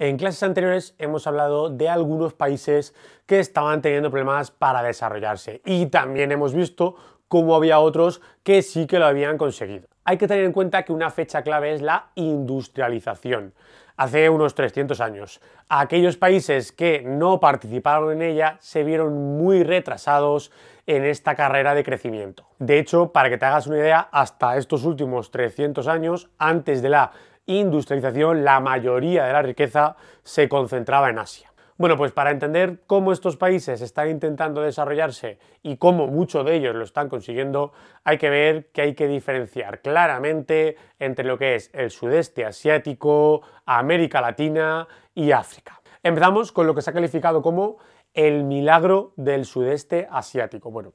En clases anteriores hemos hablado de algunos países que estaban teniendo problemas para desarrollarse y también hemos visto cómo había otros que sí que lo habían conseguido. Hay que tener en cuenta que una fecha clave es la industrialización. Hace unos 300 años, aquellos países que no participaron en ella se vieron muy retrasados en esta carrera de crecimiento. De hecho, para que te hagas una idea, hasta estos últimos 300 años, antes de la industrialización, la mayoría de la riqueza se concentraba en Asia. Bueno, pues para entender cómo estos países están intentando desarrollarse y cómo muchos de ellos lo están consiguiendo, hay que ver que hay que diferenciar claramente entre lo que es el sudeste asiático, América Latina y África. Empezamos con lo que se ha calificado como el milagro del sudeste asiático. Bueno,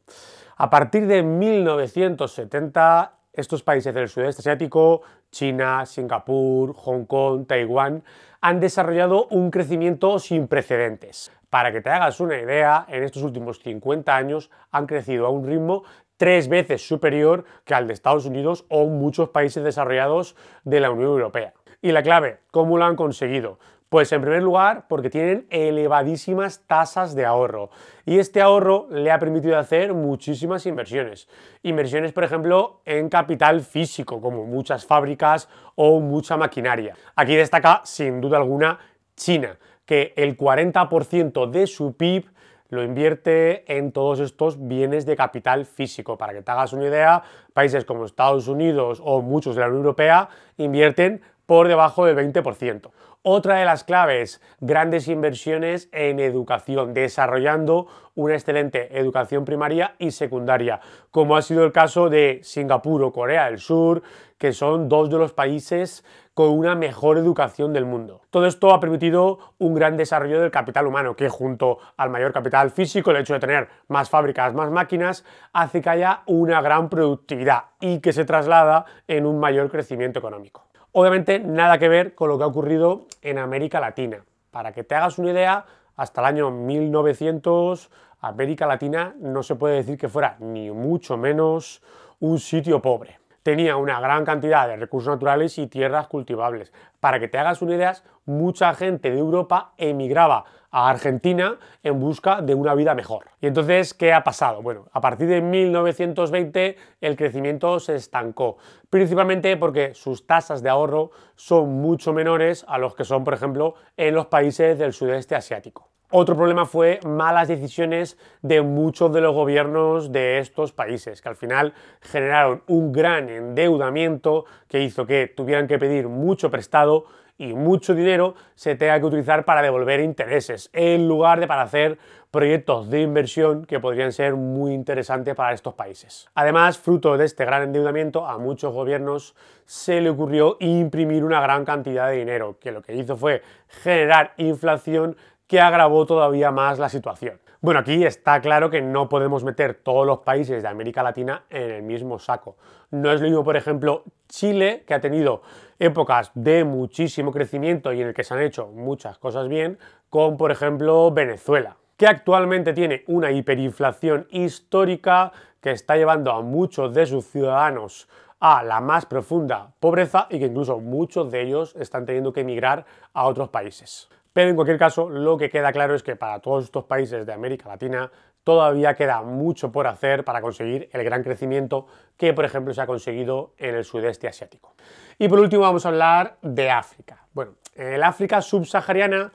a partir de 1970 estos países del sudeste asiático, China, Singapur, Hong Kong, Taiwán, han desarrollado un crecimiento sin precedentes. Para que te hagas una idea, en estos últimos 50 años han crecido a un ritmo tres veces superior que al de Estados Unidos o muchos países desarrollados de la Unión Europea. Y la clave, ¿cómo lo han conseguido? Pues en primer lugar porque tienen elevadísimas tasas de ahorro y este ahorro le ha permitido hacer muchísimas inversiones. Inversiones, por ejemplo, en capital físico, como muchas fábricas o mucha maquinaria. Aquí destaca, sin duda alguna, China, que el 40% de su PIB lo invierte en todos estos bienes de capital físico. Para que te hagas una idea, países como Estados Unidos o muchos de la Unión Europea invierten por debajo del 20%. Otra de las claves, grandes inversiones en educación, desarrollando una excelente educación primaria y secundaria, como ha sido el caso de Singapur o Corea del Sur, que son dos de los países con una mejor educación del mundo. Todo esto ha permitido un gran desarrollo del capital humano, que junto al mayor capital físico, el hecho de tener más fábricas, más máquinas, hace que haya una gran productividad y que se traslada en un mayor crecimiento económico. Obviamente nada que ver con lo que ha ocurrido en América Latina. Para que te hagas una idea, hasta el año 1900 América Latina no se puede decir que fuera ni mucho menos un sitio pobre tenía una gran cantidad de recursos naturales y tierras cultivables. Para que te hagas una idea, mucha gente de Europa emigraba a Argentina en busca de una vida mejor. Y entonces, ¿qué ha pasado? Bueno, a partir de 1920 el crecimiento se estancó, principalmente porque sus tasas de ahorro son mucho menores a los que son, por ejemplo, en los países del sudeste asiático. Otro problema fue malas decisiones de muchos de los gobiernos de estos países, que al final generaron un gran endeudamiento que hizo que tuvieran que pedir mucho prestado y mucho dinero se tenga que utilizar para devolver intereses, en lugar de para hacer proyectos de inversión que podrían ser muy interesantes para estos países. Además, fruto de este gran endeudamiento, a muchos gobiernos se le ocurrió imprimir una gran cantidad de dinero, que lo que hizo fue generar inflación que agravó todavía más la situación. Bueno, aquí está claro que no podemos meter todos los países de América Latina en el mismo saco. No es lo mismo, por ejemplo, Chile, que ha tenido épocas de muchísimo crecimiento y en el que se han hecho muchas cosas bien, con, por ejemplo, Venezuela, que actualmente tiene una hiperinflación histórica que está llevando a muchos de sus ciudadanos a la más profunda pobreza y que incluso muchos de ellos están teniendo que emigrar a otros países. Pero en cualquier caso, lo que queda claro es que para todos estos países de América Latina todavía queda mucho por hacer para conseguir el gran crecimiento que, por ejemplo, se ha conseguido en el sudeste asiático. Y por último vamos a hablar de África. Bueno, en el África subsahariana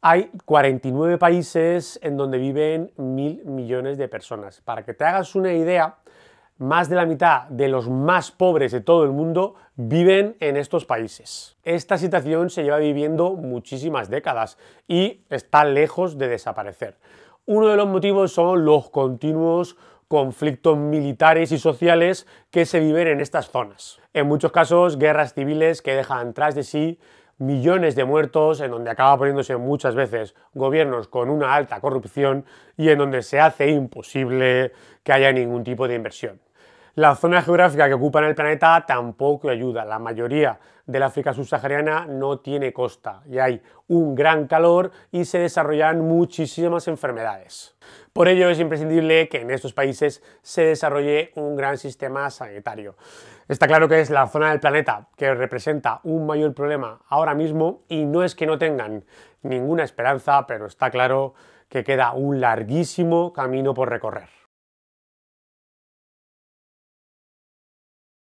hay 49 países en donde viven mil millones de personas. Para que te hagas una idea, más de la mitad de los más pobres de todo el mundo viven en estos países. Esta situación se lleva viviendo muchísimas décadas y está lejos de desaparecer. Uno de los motivos son los continuos conflictos militares y sociales que se viven en estas zonas. En muchos casos, guerras civiles que dejan tras de sí millones de muertos, en donde acaba poniéndose muchas veces gobiernos con una alta corrupción y en donde se hace imposible que haya ningún tipo de inversión. La zona geográfica que ocupa en el planeta tampoco ayuda. La mayoría del África subsahariana no tiene costa y hay un gran calor y se desarrollan muchísimas enfermedades. Por ello es imprescindible que en estos países se desarrolle un gran sistema sanitario. Está claro que es la zona del planeta que representa un mayor problema ahora mismo y no es que no tengan ninguna esperanza, pero está claro que queda un larguísimo camino por recorrer.